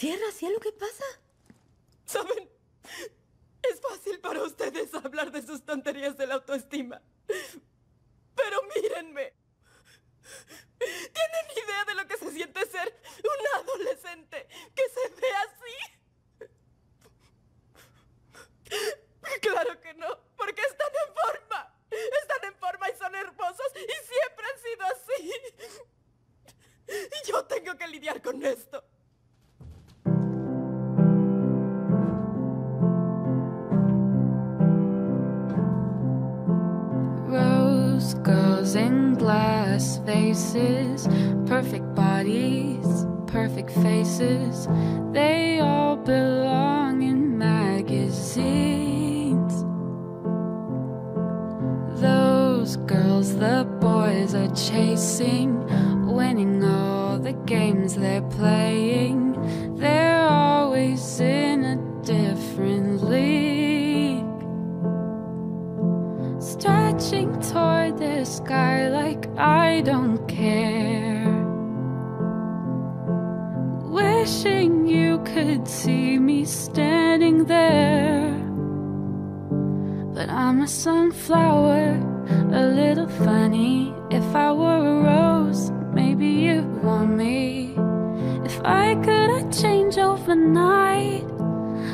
Cierra, cielo, ¿qué pasa? ¿Saben? Es fácil para ustedes hablar de sus tonterías de la autoestima. Pero mírenme. Girls in glass faces, perfect bodies, perfect faces. They all belong in magazines. Those girls the boys are chasing, Stretching toward the sky like I don't care. Wishing you could see me standing there. But I'm a sunflower, a little funny. If I were a rose, maybe you'd want me. If I could, I'd change overnight.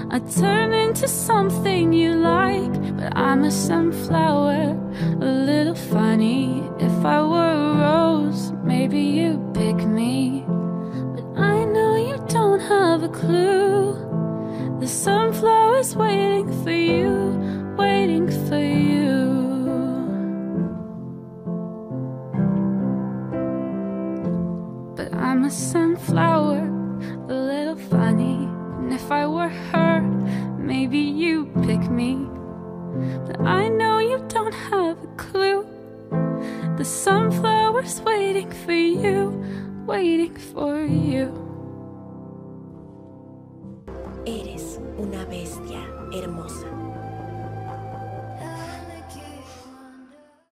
I'd turn into something you like. But I'm a sunflower, a little funny. If I were a rose, maybe you'd pick me. But I know you don't have a clue. The sunflower's waiting for you, waiting for you. But I'm a sunflower, a little funny. And if I were her, But I know you don't have a clue. The sunflower's waiting for you, waiting for you. Eres una bestia hermosa.